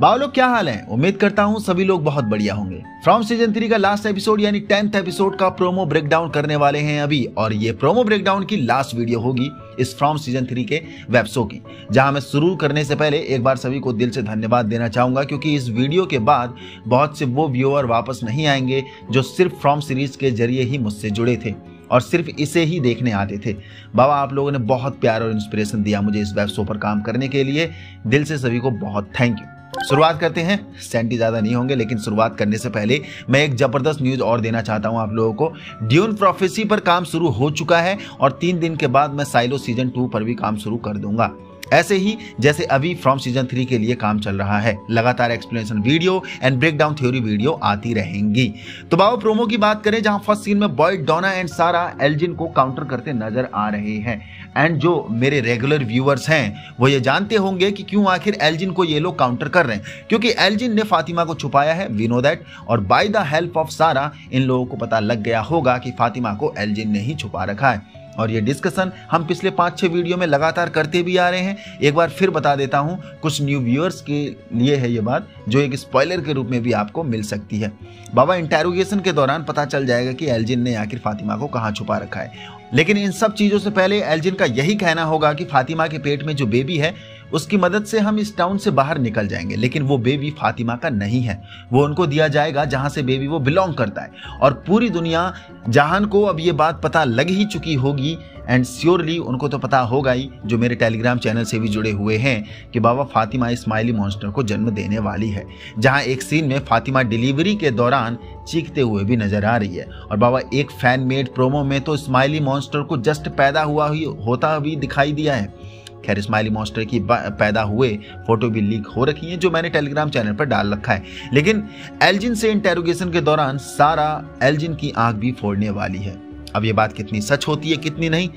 बाव लोग क्या हाल है? उम्मीद करता हूँ सभी लोग बहुत बढ़िया होंगे। फ्रॉम सीज़न थ्री का लास्ट एपिसोड यानी टेंथ एपिसोड का प्रोमो ब्रेकडाउन करने वाले हैं अभी, और ये प्रोमो ब्रेकडाउन की लास्ट वीडियो होगी इस फ्रॉम सीज़न थ्री के वेब शो की। जहाँ मैं शुरू करने से पहले एक बार सभी को दिल से धन्यवाद देना चाहूँगा, क्योंकि इस वीडियो के बाद बहुत से वो व्यूअर वापस नहीं आएँगे जो सिर्फ़ फ्रॉम सीरीज़ के ज़रिए ही मुझसे जुड़े थे, और सिर्फ़ इसे ही देखने आते थे। बाबा, आप लोगों ने बहुत प्यार और इंस्पिरेशन दिया मुझे इस वेब शो पर काम करने के लिए। दिल से सभी को बहुत थैंक यू शुरुआत करते हैं। सेंटी ज़्यादा नहीं होंगे, लेकिन शुरुआत करने से पहले मैं एक ज़बरदस्त न्यूज़ और देना चाहता हूँ आप लोगों को। ड्यून प्रोफेसी पर काम शुरू हो चुका है और तीन दिन के बाद मैं साइलो सीज़न टू पर भी काम शुरू कर दूँगा। ऐसे ही जैसे अभी फ्रॉम सीज़न थ्री के लिए काम चल रहा है। लगातार explanation video and break down theory video आती रहेंगी। तो बाबा प्रोमो की बात करें, जहाँ फ़र्स्ट सीन में बॉय डोना एंड सारा एल्जिन को काउंटर करते नज़र आ रहे हैं। एंड जो मेरे रेगुलर व्यूअर्स हैं, वो ये जानते होंगे कि क्यों आखिर एल्जिन को ये लोग काउंटर कर रहे हैं। क्योंकि एल्जिन ने फातिमा को छुपाया है वी नो दैट और by the help of Sara इन लोगों को पता लग गया होगा कि फातिमा को एल्जिन ने ही छुपा रखा है। और ये डिस्कशन हम पिछले पाँच छः वीडियो में लगातार करते भी आ रहे हैं। एक बार फिर बता देता हूँ, कुछ न्यू व्यूअर्स के लिए है ये बात, जो एक स्पॉयलर के रूप में भी आपको मिल सकती है। बाबा इंटेरोगेशन के दौरान पता चल जाएगा कि एलजिन ने आखिर फातिमा को कहाँ छुपा रखा है। लेकिन इन सब चीज़ों से पहले एलजिन का यही कहना होगा कि फातिमा के पेट में जो बेबी है उसकी मदद से हम इस टाउन से बाहर निकल जाएँगे। लेकिन वो बेबी फातिमा का नहीं है। वो उनको दिया जाएगा जहाँ से बेबी वो बिलोंग करता है। और पूरी दुनिया जहान को अब ये बात पता लग ही चुकी होगी। एंड श्योरली उनको तो पता होगा ही, जो मेरे टेलीग्राम चैनल से भी जुड़े हुए हैं, कि बाबा फातिमा इस्माइली मॉन्स्टर को जन्म देने वाली है। जहाँ एक सीन में फातिमा डिलीवरी के दौरान चीखते हुए भी नज़र आ रही है। और बाबा एक फ़ैन मेड प्रोमो में तो इस्माइली मॉन्स्टर को जस्ट पैदा हुआ ही, होता भी दिखाई दिया है। खैर स्माइली मॉन्स्टर की पैदा हुए फ़ोटो भी लीक हो रखी है, जो मैंने टेलीग्राम चैनल पर डाल रखा है। लेकिन एल्जिन से इंटेरोगेशन के दौरान सारा एल्जिन की आँख भी फोड़ने वाली है। अब ये बात कितनी सच होती है, कितनी नहीं,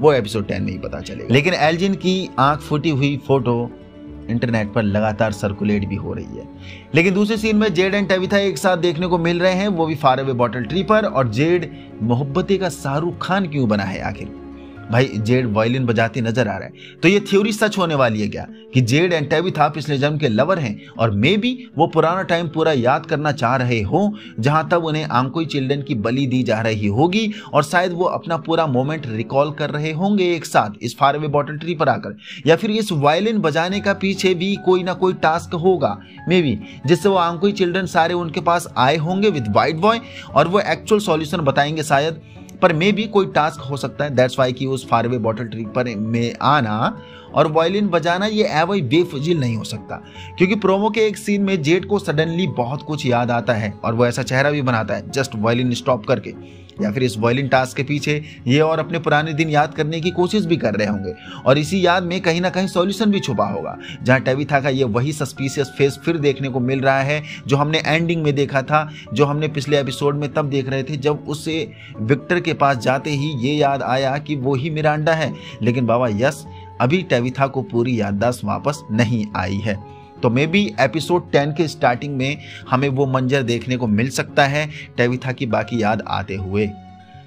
वो एपिसोड टेन में ही पता चलेगा। लेकिन एल्जिन की आँख फूटी हुई फ़ोटो इंटरनेट पर लगातार सर्कुलेट भी हो रही है। लेकिन दूसरे सीन में जेड एंड टविथा एक साथ देखने को मिल रहे हैं, वो भी फार अवे बॉटल ट्री पर, और जेड मोहब्बती का शाहरुख खान क्यों बना है आखिर? भाई, जेड वायलिन बजाती नज़र आ रहा है। तो ये थ्योरी सच होने वाली है क्या? कि जेड एंड था पिछले जन्म के लवर हैं और मे भी वो पुराना टाइम पूरा याद करना चाह रहे हो, जहाँ तब उन्हें आंकोई चिल्ड्रन की बलि दी जा रही होगी और शायद वो अपना पूरा मोमेंट रिकॉल कर रहे होंगे एक साथ इस फारवे बॉटल ट्री पर आकर। या फिर इस वायलिन बजाने का पीछे भी कोई ना कोई टास्क होगा, मे बी, जिससे वो आंकोई चिल्ड्रन सारे उनके पास आए होंगे विद वाइट बॉय और वो एक्चुअल सॉल्यूशन बताएँगे शायद। पर मे भी कोई टास्क हो सकता है। दैट्स वाई कि उस फारवे बॉटल ट्रिक पर में आना और वायलिन बजाना, ये एवं बेफजील नहीं हो सकता। क्योंकि प्रोमो के एक सीन में जेट को सडनली बहुत कुछ याद आता है और वो ऐसा चेहरा भी बनाता है। जस्ट वायलिन स्टॉप करके। या फिर इस वायलिन टास्क के पीछे ये और अपने पुराने दिन याद करने की कोशिश भी कर रहे होंगे। और इसी याद में कहीं ना कहीं सॉल्यूशन भी छुपा होगा। जहाँ टेविथा का ये वही सस्पिशियस फेस फिर देखने को मिल रहा है, जो हमने एंडिंग में देखा था, जो हमने पिछले एपिसोड में तब देख रहे थे, जब उससे विक्टर के पास जाते ही ये याद आया कि वो ही मिरांडा है। लेकिन बाबा, यस, अभी टेविथा को पूरी याददाश्त वापस नहीं आई है। तो मे बी एपिसोड टेन के स्टार्टिंग में हमें वो मंजर देखने को मिल सकता है, टेविथा की बाकी याद आते हुए।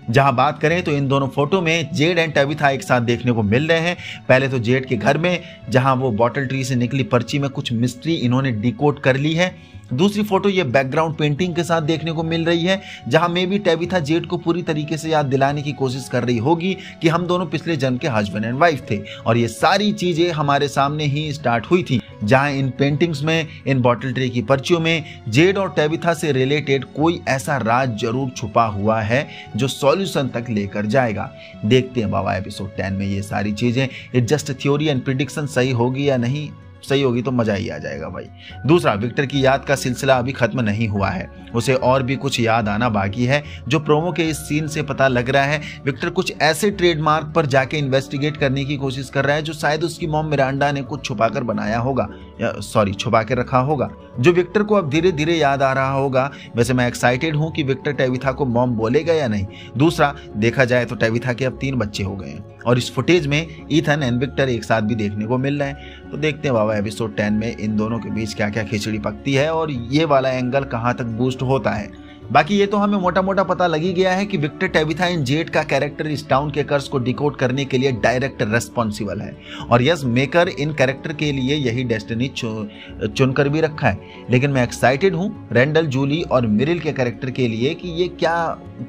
जहाँ बात करें तो इन दोनों फ़ोटो में जेड एंड टेविथा एक साथ देखने को मिल रहे हैं। पहले तो जेड के घर में, जहाँ वो बॉटल ट्री से निकली पर्ची में कुछ मिस्ट्री इन्होंने डिकोड कर ली है। दूसरी फ़ोटो ये बैकग्राउंड पेंटिंग के साथ देखने को मिल रही है, जहाँ मे भी टेविथा जेड को पूरी तरीके से याद दिलाने की कोशिश कर रही होगी कि हम दोनों पिछले जन्म के हस्बैंड एंड वाइफ थे। और ये सारी चीज़ें हमारे सामने ही स्टार्ट हुई थी। जहाँ इन पेंटिंग्स में, इन बॉटल ट्री की पर्चियों में जेड और टेबिथा से रिलेटेड कोई ऐसा राज ज़रूर छुपा हुआ है जो सॉल्यूशन तक लेकर जाएगा। देखते हैं बाबा एपिसोड टेन में ये सारी चीज़ें it just theory and prediction सही होगी या नहीं। सही होगी तो मज़ा ही आ जाएगा भाई। दूसरा, विक्टर की याद का सिलसिला अभी खत्म नहीं हुआ है। उसे और भी कुछ याद आना बाकी है, जो प्रोमो के इस सीन से पता लग रहा है। विक्टर कुछ ऐसे ट्रेडमार्क पर जाके इन्वेस्टिगेट करने की कोशिश कर रहा है, जो शायद उसकी मोम मिरांडा ने कुछ छुपाकर बनाया होगा सॉरी छुपा के रखा होगा। जो विक्टर को अब धीरे धीरे याद आ रहा होगा। वैसे मैं एक्साइटेड हूँ कि विक्टर टेविथा को मॉम बोलेगा या नहीं। दूसरा, देखा जाए तो टेविथा के अब तीन बच्चे हो गए हैं। और इस फुटेज में ईथन एंड विक्टर एक साथ भी देखने को मिल रहे हैं। तो देखते हैं बाबा एपिसोड टेन में इन दोनों के बीच क्या क्या खिचड़ी पकती है और ये वाला एंगल कहाँ तक बूस्ट होता है। बाकी ये तो हमें मोटा मोटा पता लगी गया है कि विक्टर टेबिथा इन जेट का कैरेक्टर इस टाउन के कर्ज को डिकोड करने के लिए डायरेक्ट रेस्पॉन्सिबल है। और यस मेकर इन कैरेक्टर के लिए यही डेस्टिनी चुनकर भी रखा है। लेकिन मैं एक्साइटेड हूँ रेंडल जूली और मिरिल के कैरेक्टर के लिए कि ये क्या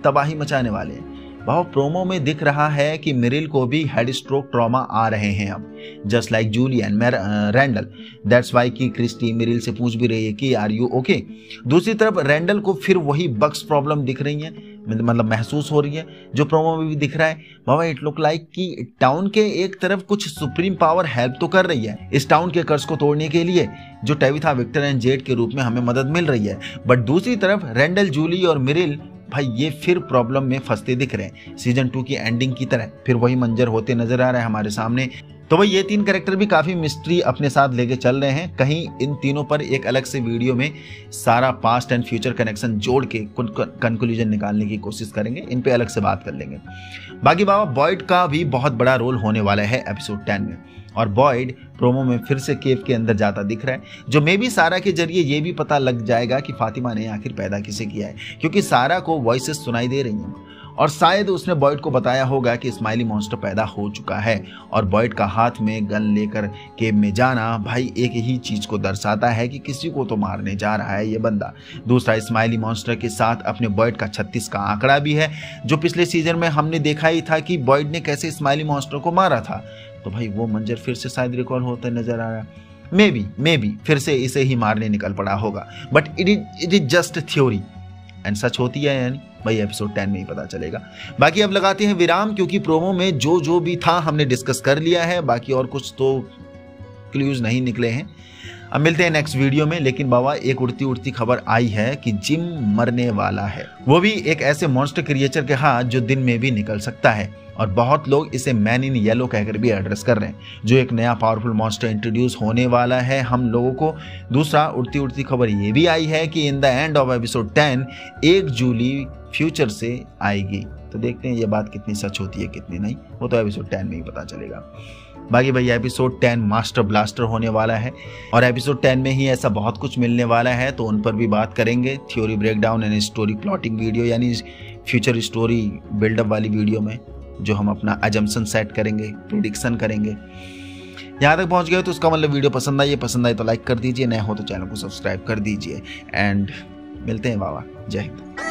तबाही मचाने वाले हैं। वह प्रोमो में दिख रहा है कि मिरिल को भी हेड स्ट्रोक ट्रॉमा आ रहे हैं अब just like Julie and Randall that's why की क्रिस्टी मिरिल से पूछ भी रही है कि आर यू ओके दूसरी तरफ़ रैंडल को फिर वही बक्स प्रॉब्लम दिख रही है मतलब महसूस हो रही है, जो प्रोमो में भी दिख रहा है। बाबा इट लुक लाइक कि टाउन के एक तरफ़ कुछ सुप्रीम पावर हेल्प तो कर रही है, इस टाउन के कर्ज को तोड़ने के लिए, जो टेविथा विक्टर एंड जेट के रूप में हमें मदद मिल रही है। बट दूसरी तरफ़ रेंडल जूली और मिरिल भाई, ये फिर प्रॉब्लम में फंसते दिख रहे हैं। सीज़न टू की एंडिंग की तरह, फिर वही मंजर होते नज़र आ रहे हैं हमारे सामने। तो भाई, ये तीन कैरेक्टर भी काफ़ी मिस्ट्री अपने साथ लेके चल रहे हैं। कहीं इन तीनों पर एक अलग से वीडियो में सारा पास्ट एंड फ्यूचर कनेक्शन जोड़ के कंक्लूजन निकालने की कोशिश करेंगे। इन पे अलग से बात कर लेंगे। बाकी बाबा बॉयड का भी बहुत बड़ा रोल होने वाला है एपिसोड टेन में। और बॉयड प्रोमो में फिर से केव के अंदर जाता दिख रहा है, जो मे भी सारा के ज़रिए ये भी पता लग जाएगा कि फातिमा ने आखिर पैदा किसे किया है, क्योंकि सारा को वॉइसेस सुनाई दे रही हैं। और शायद उसने बॉयड को बताया होगा कि स्माइली मॉन्स्टर पैदा हो चुका है, और बॉयड का हाथ में गन लेकर केब में जाना भाई एक ही चीज़ को दर्शाता है कि किसी को तो मारने जा रहा है ये बंदा। दूसरा स्माइली मॉन्स्टर के साथ अपने बॉयड का छत्तीस का आंकड़ा भी है, जो पिछले सीज़न में हमने देखा ही था कि बॉयड ने कैसे स्माइली मॉन्स्टर को मारा था। तो भाई वो मंजर फिर से शायद रिकॉल होता नज़र आ रहा है। मे बी मे बी फिर से इसे ही मारने निकल पड़ा होगा। But it is it is just theory and सच होती है यानी भाई एपिसोड टेन में ही पता चलेगा। बाकी अब लगाते हैं विराम, क्योंकि प्रोमो में जो जो भी था हमने डिस्कस कर लिया है। बाकी और कुछ तो क्ल्यूज नहीं निकले हैं। अब मिलते हैं नेक्स्ट वीडियो में, लेकिन बाबा, एक उड़ती उड़ती खबर आई है कि जिम मरने वाला है। वो भी एक ऐसे मॉन्स्टर क्रिएचर के हाथ जो दिन में भी निकल सकता है। और बहुत लोग इसे मैन इन येलो कहकर भी एड्रेस कर रहे हैं, जो एक नया पावरफुल मॉन्स्टर इंट्रोड्यूस होने वाला है हम लोगों को। दूसरा उड़ती उड़ती खबर ये भी आई है कि in the end of episode ten एक जूली फ्यूचर से आएगी। तो देखते हैं ये बात कितनी सच होती है, कितनी नहीं। वो तो एपिसोड टेन में ही पता चलेगा। बाकी भाई एपिसोड टेन मास्टर ब्लास्टर होने वाला है और एपिसोड टेन में ही ऐसा बहुत कुछ मिलने वाला है तो उन पर भी बात करेंगे। Theory breakdown and story plotting video यानी फ्यूचर स्टोरी बिल्डअप वाली वीडियो में, जो हम अपना एजम्सन सेट करेंगे प्रिडिक्शन करेंगे। यहाँ तक पहुँच गए तो उसका मतलब वीडियो पसंद आई पसंद आई तो लाइक कर दीजिए, नए हो तो चैनल को सब्सक्राइब कर दीजिए। एंड मिलते हैं, बाबा। जय हिंद।